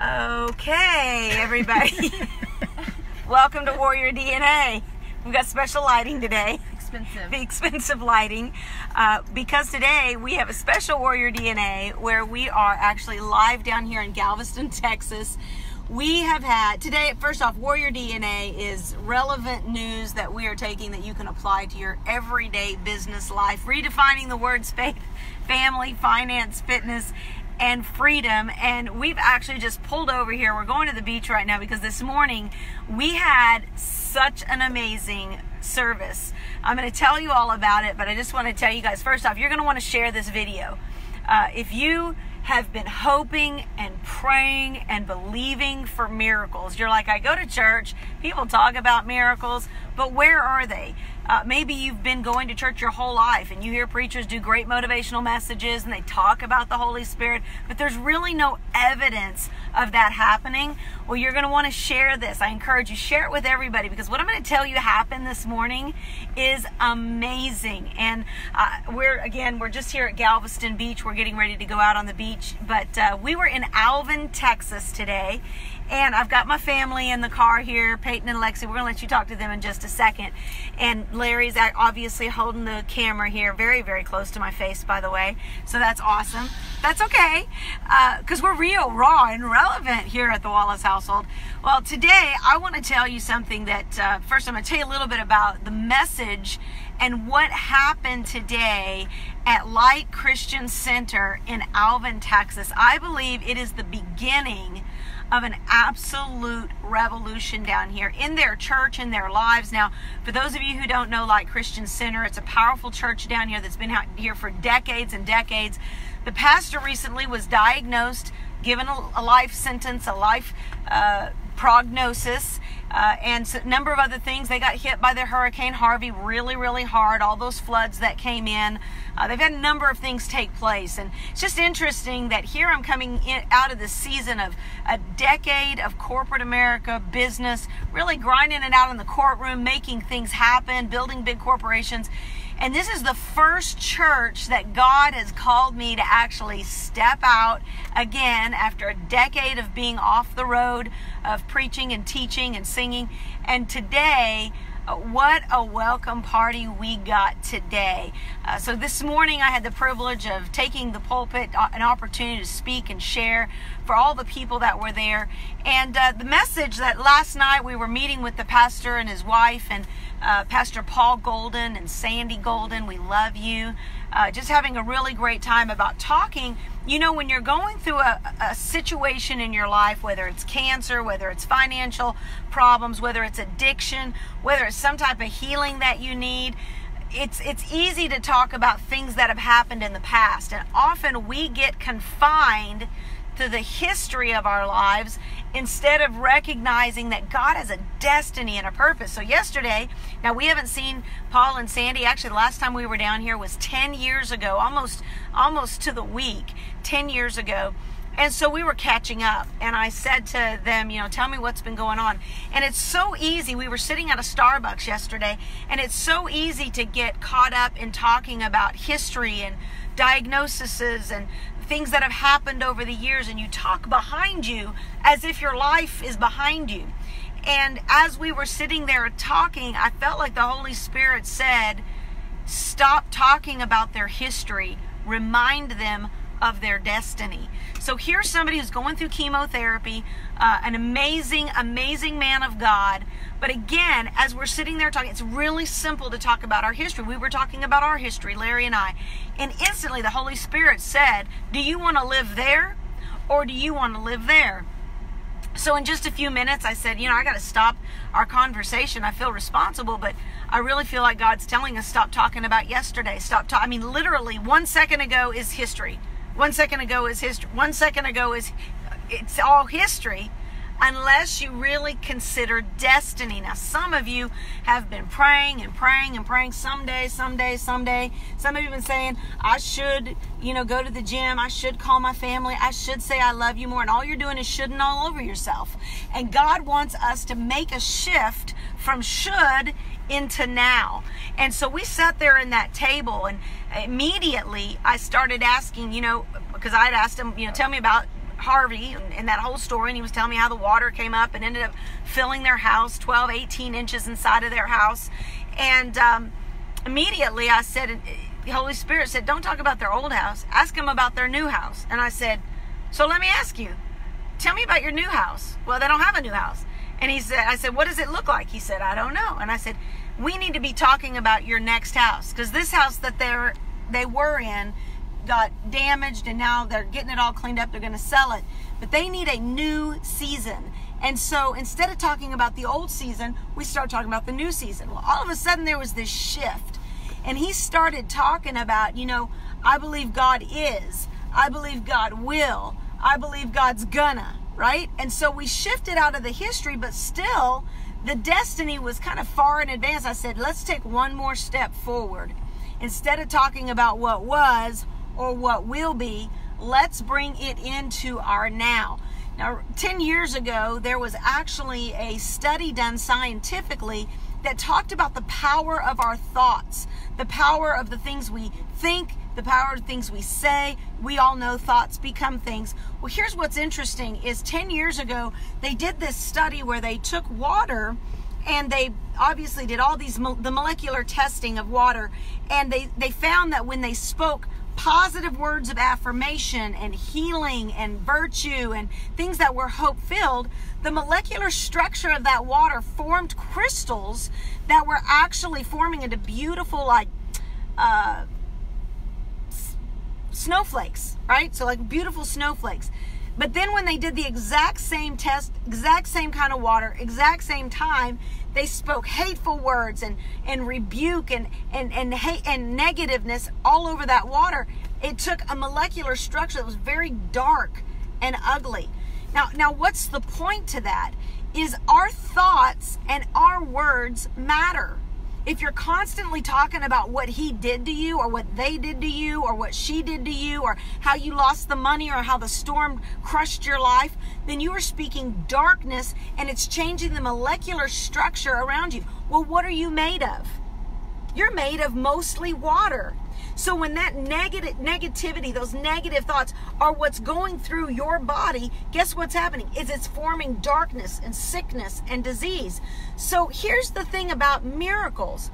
Okay, everybody. Welcome to Warrior DNA. We've got special lighting today. Expensive. The expensive lighting. Uh, because today we have a special Warrior DNA where we are actually live down here in Galveston, Texas. We have had today, first off, Warrior DNA is relevant news that we are taking that you can apply to your everyday business life, redefining the words faith, family, finance, fitness, and freedom. And we've actually just pulled over here. We're going to the beach right now because this morning we had such an amazing service. I'm going to tell you all about it, but I just want to tell you guys first off, you're going to want to share this video. Uh, if you have been hoping and praying and believing for miracles. You're like, I go to church, people talk about miracles, but where are they? Uh, maybe you've been going to church your whole life and you hear preachers do great motivational messages and they talk about the Holy Spirit, but there's really no evidence of that happening. Well, you're going to want to share this. I encourage you share it with everybody because what I'm going to tell you happened this morning is amazing. And uh, we're again, we're just here at Galveston Beach. We're getting ready to go out on the beach, but uh, we were in Alvin, Texas today, and I've got my family in the car here, Peyton and Lexi. We're going to let you talk to them in just a second. And Larry's obviously holding the camera here, very, very close to my face, by the way. So that's awesome. That's okay, because uh, we're real, raw, and relevant here at the Wallace household. Well, today I want to tell you something that, uh, first, I'm going to tell you a little bit about the message and what happened today at Light Christian Center in Alvin, Texas. I believe it is the beginning of an absolute revolution down here in their church, in their lives. Now, for those of you who don't know Light Christian Center, it's a powerful church down here that's been out here for decades and decades. The pastor recently was diagnosed, given a, a life sentence, a life uh, prognosis, uh, and a number of other things. They got hit by the Hurricane Harvey really, really hard, all those floods that came in. Uh, they've had a number of things take place. And it's just interesting that here I'm coming in, out of the season of a decade of corporate America business, really grinding it out in the courtroom, making things happen, building big corporations. And this is the first church that God has called me to actually step out again after a decade of being off the road, of preaching and teaching and singing. And today, what a welcome party we got today. Uh, so, this morning I had the privilege of taking the pulpit, uh, an opportunity to speak and share for all the people that were there. And uh, the message that last night we were meeting with the pastor and his wife, and uh, Pastor Paul Golden and Sandy Golden. We love you. Uh, just having a really great time about talking. You know, when you're going through a, a situation in your life, whether it's cancer, whether it's financial problems, whether it's addiction, whether it's some type of healing that you need, it's it's easy to talk about things that have happened in the past and often we get confined to the history of our lives instead of recognizing that God has a destiny and a purpose. So, yesterday, now we haven't seen Paul and Sandy. Actually, the last time we were down here was 10 years ago, almost, almost to the week, 10 years ago. And so we were catching up, and I said to them, you know, tell me what's been going on. And it's so easy. We were sitting at a Starbucks yesterday, and it's so easy to get caught up in talking about history and diagnoses and things that have happened over the years and you talk behind you as if your life is behind you. And as we were sitting there talking, I felt like the Holy Spirit said, Stop talking about their history, remind them of their destiny. So here's somebody who's going through chemotherapy, uh, an amazing, amazing man of God. But again, as we're sitting there talking, it's really simple to talk about our history. We were talking about our history, Larry and I. And instantly the Holy Spirit said, Do you want to live there or do you want to live there? So in just a few minutes, I said, you know, I got to stop our conversation. I feel responsible, but I really feel like God's telling us stop talking about yesterday. Stop talking. I mean, literally, one second ago is history. One second ago is history. One second ago is it's all history unless you really consider destiny. Now, some of you have been praying and praying and praying someday, someday, someday. Some of you have been saying, I should, you know, go to the gym. I should call my family. I should say I love you more. And all you're doing is shouldn't all over yourself. And God wants us to make a shift from should into now. And so we sat there in that table and immediately I started asking, you know, because I'd asked him, you know, tell me about Harvey and, that whole story, and he was telling me how the water came up and ended up filling their house 12, 18 inches inside of their house. And um, immediately I said, the Holy Spirit said, Don't talk about their old house, ask them about their new house. And I said, So let me ask you, tell me about your new house. Well, they don't have a new house. And he said, I said, What does it look like? He said, I don't know. And I said, We need to be talking about your next house because this house that they're they were in got damaged and now they're getting it all cleaned up. They're going to sell it. But they need a new season. And so instead of talking about the old season, we start talking about the new season. Well, all of a sudden there was this shift. And he started talking about, you know, I believe God is. I believe God will. I believe God's gonna, right? And so we shifted out of the history, but still the destiny was kind of far in advance. I said, let's take one more step forward. Instead of talking about what was, or what will be, let's bring it into our now. Now, 10 years ago, there was actually a study done scientifically that talked about the power of our thoughts, the power of the things we think, the power of things we say. We all know thoughts become things. Well, here's what's interesting is 10 years ago, they did this study where they took water and they obviously did all these the molecular testing of water and they they found that when they spoke positive words of affirmation and healing and virtue and things that were hope filled, the molecular structure of that water formed crystals that were actually forming into beautiful, like, uh, snowflakes, right? So, like beautiful snowflakes. But then when they did the exact same test, exact same kind of water, exact same time, they spoke hateful words and, and rebuke and, and, and hate and negativeness all over that water. It took a molecular structure that was very dark and ugly. Now, now what's the point to that? Is our thoughts and our words matter if you're constantly talking about what he did to you or what they did to you or what she did to you or how you lost the money or how the storm crushed your life, then you are speaking darkness and it's changing the molecular structure around you. Well, what are you made of? You're made of mostly water. So when that negative negativity, those negative thoughts are what's going through your body, guess what's happening? Is it's forming darkness and sickness and disease. So here's the thing about miracles.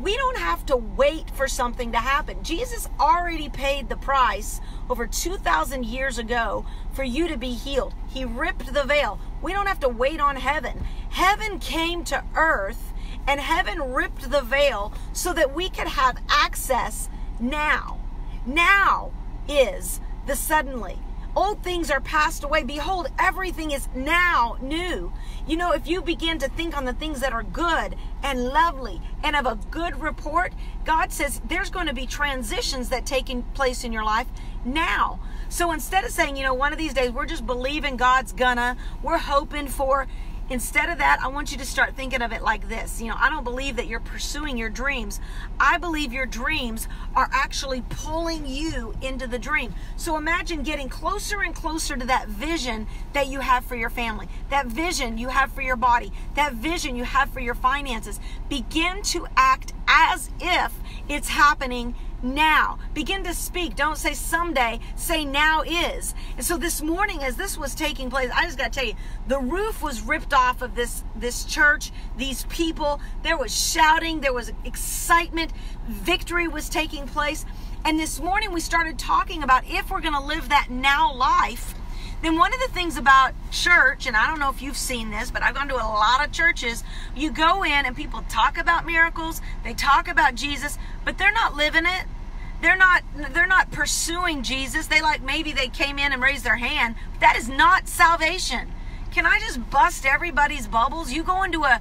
We don't have to wait for something to happen. Jesus already paid the price over 2,000 years ago for you to be healed. He ripped the veil. We don't have to wait on heaven. Heaven came to earth and heaven ripped the veil so that we could have access now. Now is the suddenly. Old things are passed away. Behold, everything is now new. You know, if you begin to think on the things that are good and lovely and of a good report, God says there's going to be transitions that take place in your life now. So instead of saying, you know, one of these days we're just believing God's gonna, we're hoping for, Instead of that, I want you to start thinking of it like this. You know, I don't believe that you're pursuing your dreams. I believe your dreams are actually pulling you into the dream. So imagine getting closer and closer to that vision that you have for your family, that vision you have for your body, that vision you have for your finances. Begin to act as if it's happening now. Begin to speak. Don't say someday, say now is. And so this morning as this was taking place, I just got to tell you, the roof was ripped off of this this church, these people, there was shouting, there was excitement, victory was taking place. And this morning we started talking about if we're going to live that now life, then one of the things about church, and I don't know if you've seen this, but I've gone to a lot of churches, you go in and people talk about miracles, they talk about Jesus, but they're not living it. They're not they're not pursuing Jesus. They like maybe they came in and raised their hand. That is not salvation. Can I just bust everybody's bubbles? You go into a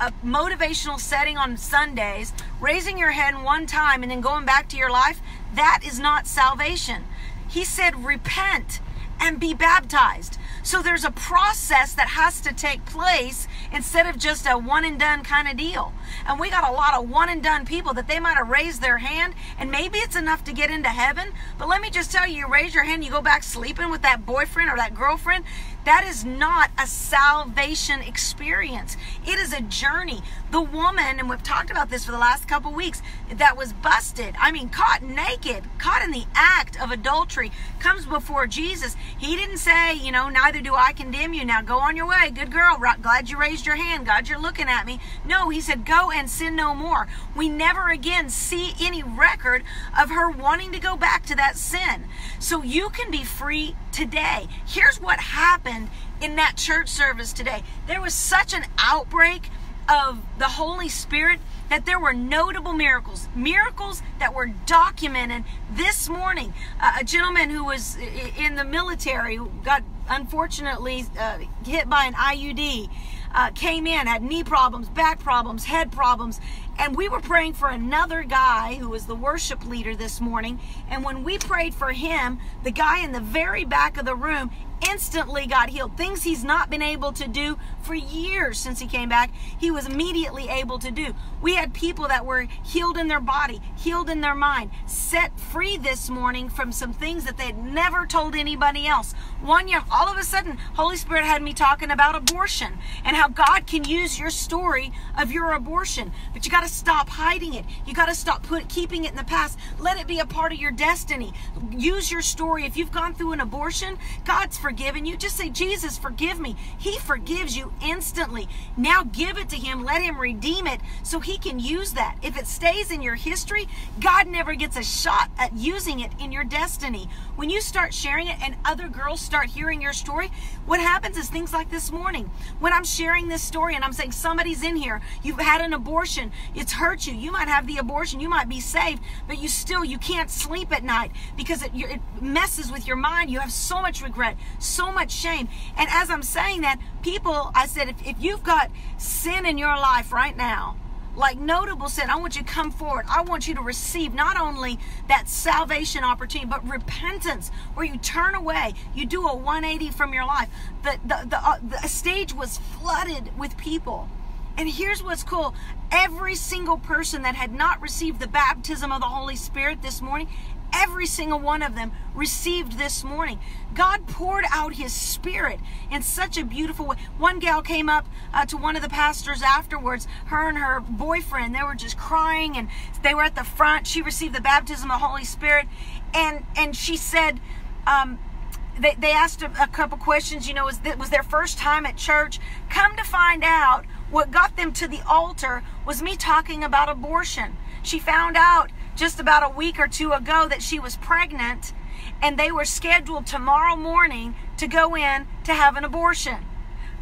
a motivational setting on Sundays, raising your hand one time and then going back to your life, that is not salvation. He said, repent and be baptized. So there's a process that has to take place instead of just a one and done kind of deal. And we got a lot of one and done people that they might have raised their hand and maybe it's enough to get into heaven. But let me just tell you, you raise your hand, you go back sleeping with that boyfriend or that girlfriend, that is not a salvation experience. It is a journey. The woman, and we've talked about this for the last couple weeks, that was busted, I mean, caught naked, caught in the act of adultery, comes before Jesus, He didn't say, you know, neither do I condemn you. Now go on your way. Good girl. Glad you raised your hand. God, you're looking at me. No, he said, and sin no more. We never again see any record of her wanting to go back to that sin. So you can be free today. Here's what happened in that church service today. There was such an outbreak of the Holy Spirit that there were notable miracles, miracles that were documented this morning. Uh, a gentleman who was in the military got unfortunately uh, hit by an IUD. Uh, came in, had knee problems, back problems, head problems, and we were praying for another guy who was the worship leader this morning. And when we prayed for him, the guy in the very back of the room instantly got healed. Things he's not been able to do for years since he came back, he was immediately able to do. We had people that were healed in their body, healed in their mind, set free this morning from some things that they'd never told anybody else. One year, all of a sudden, Holy Spirit had me talking about abortion and how God can use your story of your abortion. But you got to stop hiding it. You got to stop put, keeping it in the past. Let it be a part of your destiny. Use your story. If you've gone through an abortion, God's forgiven you. Just say, Jesus, forgive me. He forgives you instantly. Now give it to Him. Let Him redeem it so He can use that. If it stays in your history, God never gets a shot at using it in your destiny. When you start sharing it and other girls start hearing your story, what happens is things like this morning. When I'm sharing this story and I'm saying somebody's in here, you've had an abortion, it's hurt you. You might have the abortion, you might be saved, but you still you can't sleep at night because it, it messes with your mind. You have so much regret, so much shame. And as I'm saying that, people, I said, if, if you've got sin in your life right now, like notable sin, I want you to come forward. I want you to receive not only that salvation opportunity, but repentance, where you turn away, you do a 180 from your life. The the the, uh, the stage was flooded with people. And here's what's cool every single person that had not received the baptism of the Holy Spirit this morning, every single one of them received this morning. God poured out his spirit in such a beautiful way. One gal came up uh, to one of the pastors afterwards, her and her boyfriend, they were just crying and they were at the front. She received the baptism of the Holy Spirit and and she said um, they, they asked a, a couple questions, you know, was, was their first time at church. Come to find out, what got them to the altar was me talking about abortion. She found out just about a week or two ago that she was pregnant and they were scheduled tomorrow morning to go in to have an abortion.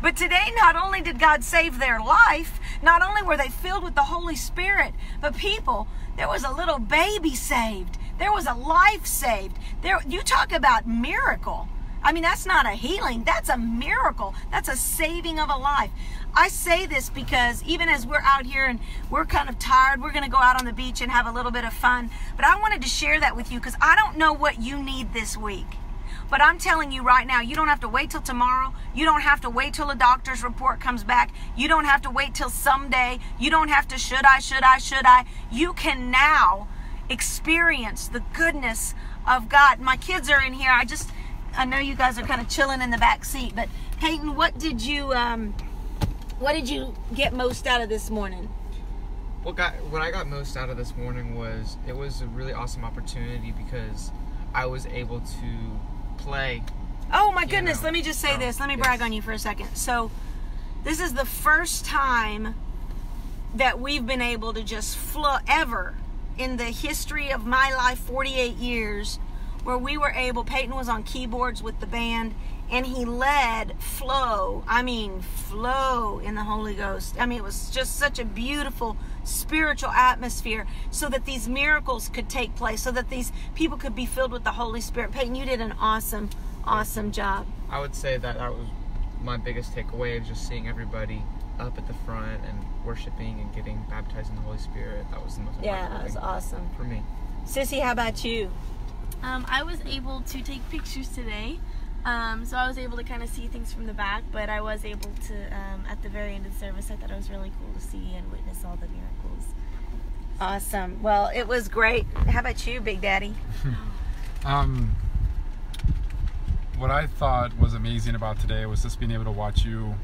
But today, not only did God save their life, not only were they filled with the Holy Spirit, but people, there was a little baby saved. There was a life saved. There, you talk about miracle. I mean, that's not a healing, that's a miracle. That's a saving of a life. I say this because even as we're out here and we're kind of tired, we're going to go out on the beach and have a little bit of fun. But I wanted to share that with you because I don't know what you need this week. But I'm telling you right now, you don't have to wait till tomorrow. You don't have to wait till a doctor's report comes back. You don't have to wait till someday. You don't have to should I, should I, should I. You can now experience the goodness of God. My kids are in here. I just I know you guys are kind of chilling in the back seat, but Peyton, what did you um, what did you get most out of this morning? What got what I got most out of this morning was it was a really awesome opportunity because I was able to play. Oh my goodness! Know, let me just say um, this. Let me brag on you for a second. So, this is the first time that we've been able to just flow ever in the history of my life, 48 years, where we were able, Peyton was on keyboards with the band and he led flow. I mean, flow in the Holy Ghost. I mean, it was just such a beautiful spiritual atmosphere so that these miracles could take place, so that these people could be filled with the Holy Spirit. Peyton, you did an awesome, awesome job. I would say that that was my biggest takeaway of just seeing everybody up at the front and worshiping and getting baptized in the Holy Spirit. That was the most yeah, that was awesome for me. Sissy, how about you? Um, I was able to take pictures today. Um, so I was able to kind of see things from the back, but I was able to, um, at the very end of the service, I thought it was really cool to see and witness all the miracles. Awesome. Well, it was great. How about you, Big Daddy? um, what I thought was amazing about today was just being able to watch you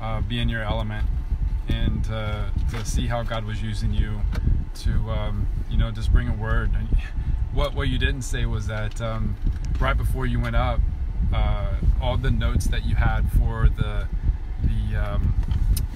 uh, be in your element and uh, to see how God was using you to, um, you know, just bring a word what what you didn't say was that um, right before you went up, uh, all the notes that you had for the the um,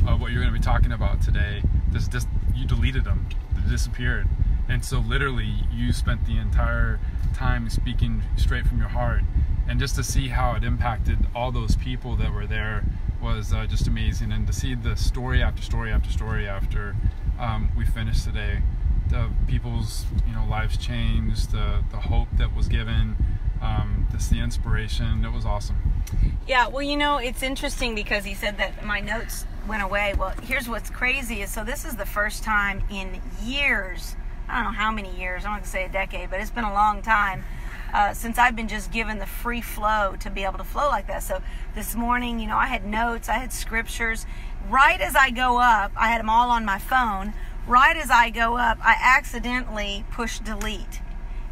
uh, what you're going to be talking about today. Just, just you deleted them. They disappeared. And so literally, you spent the entire time speaking straight from your heart, and just to see how it impacted all those people that were there was uh, just amazing. And to see the story after story after story after um, we finished today, the people's you know lives changed, the the hope that was given, um, this the inspiration. It was awesome. Yeah, well, you know, it's interesting because he said that my notes went away. Well, here's what's crazy is so this is the first time in years. I don't know how many years. I'm not gonna say a decade, but it's been a long time. Uh, since I've been just given the free flow to be able to flow like that. So this morning, you know, I had notes, I had scriptures. Right as I go up, I had them all on my phone. Right as I go up, I accidentally push delete.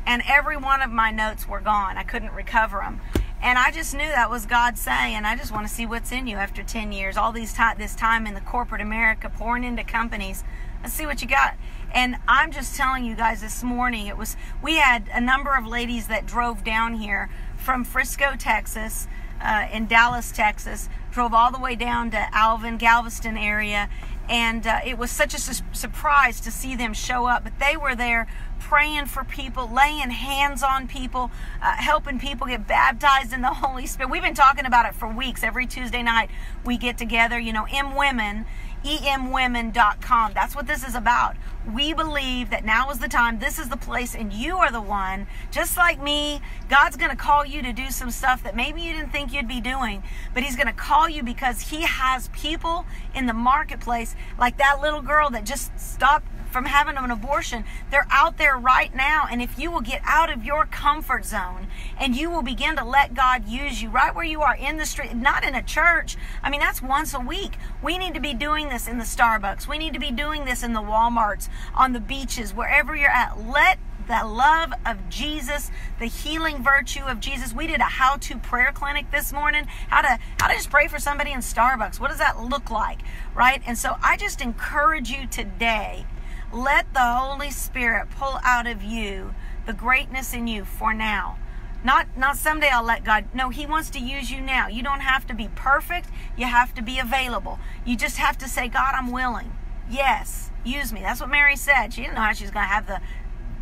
And every one of my notes were gone. I couldn't recover them. And I just knew that was God saying, I just want to see what's in you after 10 years. All these time, this time in the corporate America, pouring into companies. Let's see what you got. And I'm just telling you guys this morning, it was, we had a number of ladies that drove down here from Frisco, Texas, uh, in Dallas, Texas, drove all the way down to Alvin, Galveston area. And uh, it was such a su- surprise to see them show up. But they were there praying for people, laying hands on people, uh, helping people get baptized in the Holy Spirit. We've been talking about it for weeks. Every Tuesday night we get together, you know, M Women emwomen.com. That's what this is about. We believe that now is the time, this is the place, and you are the one, just like me. God's going to call you to do some stuff that maybe you didn't think you'd be doing, but He's going to call you because He has people in the marketplace, like that little girl that just stopped from having an abortion. They're out there right now. And if you will get out of your comfort zone and you will begin to let God use you right where you are in the street, not in a church. I mean, that's once a week. We need to be doing this in the Starbucks. We need to be doing this in the Walmarts, on the beaches, wherever you're at. Let the love of Jesus, the healing virtue of Jesus. We did a how-to prayer clinic this morning. How to how to just pray for somebody in Starbucks. What does that look like? Right? And so I just encourage you today let the Holy Spirit pull out of you the greatness in you for now. Not not someday I'll let God. No, he wants to use you now. You don't have to be perfect. You have to be available. You just have to say, "God, I'm willing." Yes, use me. That's what Mary said. She didn't know how she's going to have the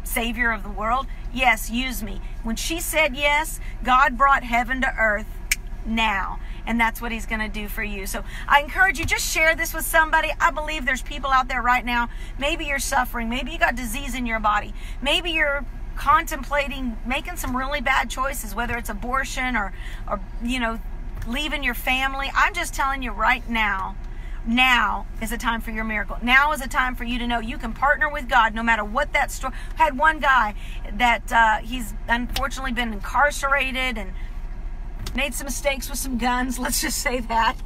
savior of the world. Yes, use me. When she said yes, God brought heaven to earth now and that's what he's going to do for you. So I encourage you, just share this with somebody. I believe there's people out there right now. Maybe you're suffering. Maybe you got disease in your body. Maybe you're contemplating making some really bad choices, whether it's abortion or, or you know, leaving your family. I'm just telling you right now now is a time for your miracle. Now is a time for you to know you can partner with God no matter what that story. Had one guy that uh, he's unfortunately been incarcerated and made some mistakes with some guns, let's just say that.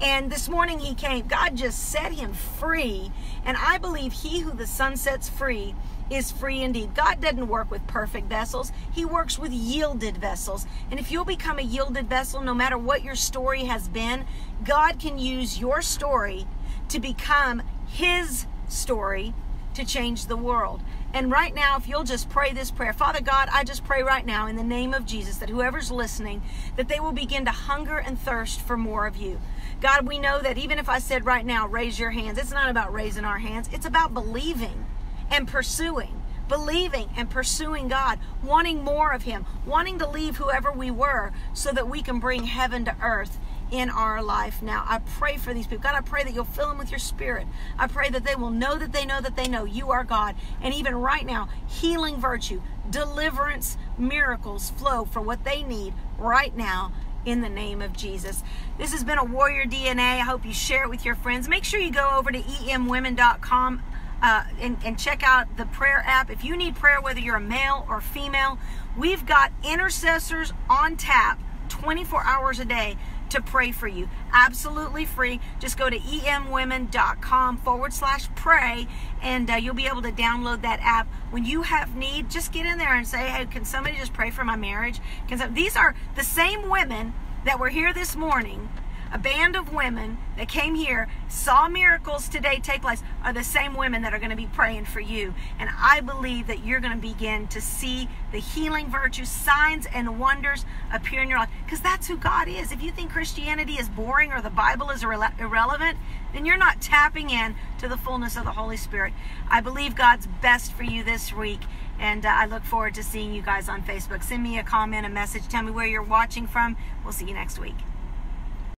And this morning he came. God just set him free. And I believe he who the Son sets free is free indeed. God doesn't work with perfect vessels, He works with yielded vessels. And if you'll become a yielded vessel, no matter what your story has been, God can use your story to become His story to change the world. And right now, if you'll just pray this prayer, Father God, I just pray right now in the name of Jesus that whoever's listening, that they will begin to hunger and thirst for more of you. God, we know that even if I said right now, raise your hands, it's not about raising our hands, it's about believing and pursuing believing and pursuing God, wanting more of Him, wanting to leave whoever we were so that we can bring heaven to earth in our life now. I pray for these people. God, I pray that you'll fill them with your spirit. I pray that they will know that they know that they know you are God. And even right now, healing virtue, deliverance, miracles flow for what they need right now in the name of Jesus. This has been a Warrior DNA. I hope you share it with your friends. Make sure you go over to emwomen.com uh, and, and check out the prayer app. If you need prayer, whether you're a male or female, we've got intercessors on tap 24 hours a day to pray for you. Absolutely free. Just go to emwomen.com forward slash pray and uh, you'll be able to download that app. When you have need, just get in there and say, hey, can somebody just pray for my marriage? Can some, these are the same women that were here this morning a band of women that came here, saw miracles today take place, are the same women that are going to be praying for you. And I believe that you're going to begin to see the healing virtues, signs, and wonders appear in your life. Because that's who God is. If you think Christianity is boring or the Bible is irrele- irrelevant, then you're not tapping in to the fullness of the Holy Spirit. I believe God's best for you this week. And uh, I look forward to seeing you guys on Facebook. Send me a comment, a message. Tell me where you're watching from. We'll see you next week.